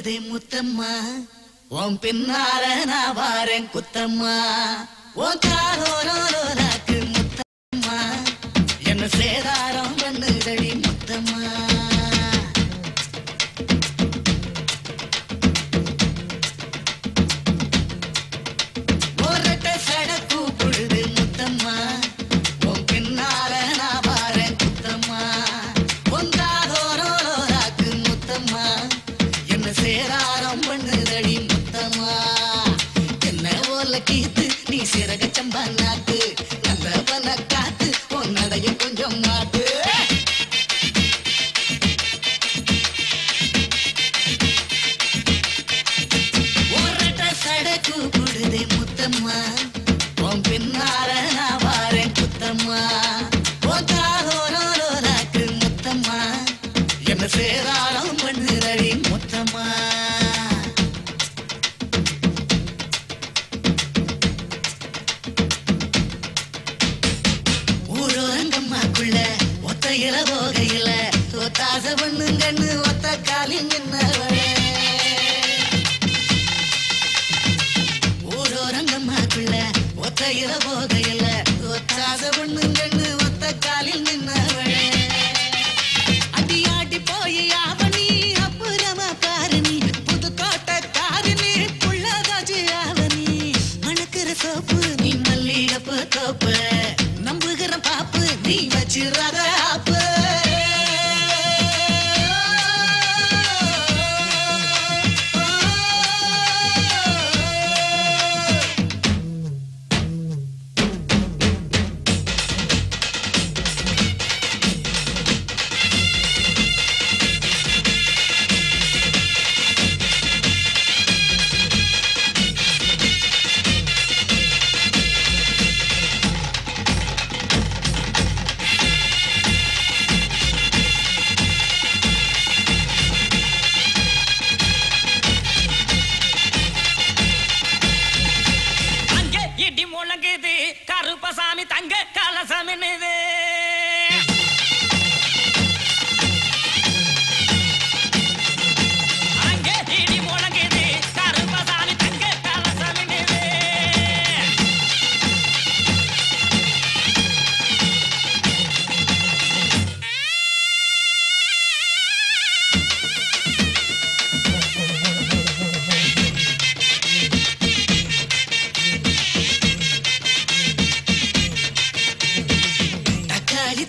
கூப்பிடுதே முத்தம்மா. உன் பின்னால நான் வாரேன் குத்தம்மா. உன் காரோரோராக்கு முத்தம்மா. என்ன சேதாரம் கீத்து நீ சிறக சம்பா நாட்டு நல்லவன காத்து உன் கொஞ்சம் மாட்டு. ஒரட்ட சடக்கு கூப்பிடுதே முத்தம்மா. உன் பின்னார நான் வாரேன் குத்தம்மா முத்தம்மா. என்ன சேராளம் பண்ணுதடி முத்தம்மா. வருகிற போகையில தோத்தாச பண்ணுங்கன்னு ஒத்த காலி நின்னவளே. ஊரோரங்கம்மாக்குள்ள ஒத்தையில போகையில தோத்தாச பண்ணுங்கன்னு ஒத்த காலி நின்னவளே. அடியாடி போய் அவனி அப்புறமா பாரு நீ புதுக்கோட்டை காரு அவனி மணக்கிற சோப்பு நீ மல்லிகப்பு தோப்பு.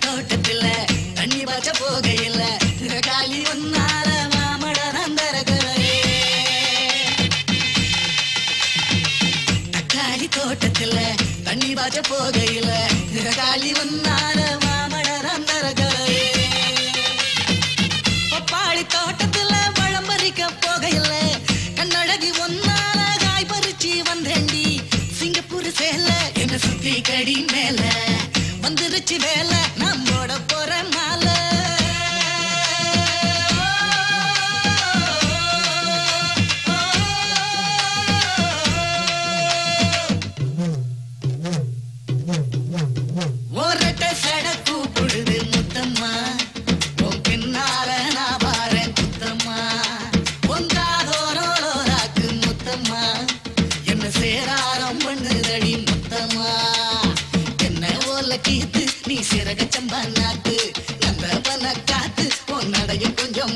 தோட்டத்துல தண்ணி பாய்ச்ச போகையில காலி ஒன்னார மாமட நந்தரகரே. தக்காளி தோட்டத்துல தண்ணி பாய்ச்ச போகையில காலி ஒன்னார மேல என்ன சுத்தி கடி மேல? வந்துருச்சு வேலை நம்மோட போற மாலை. ஒரட்ட சட கூப்பிடுது முத்தம்மா. உன் ஓல கீத்து நீ சிறக சம்பா நாக்கு. நல்லவன காத்து உன்னடையும் கொஞ்சம்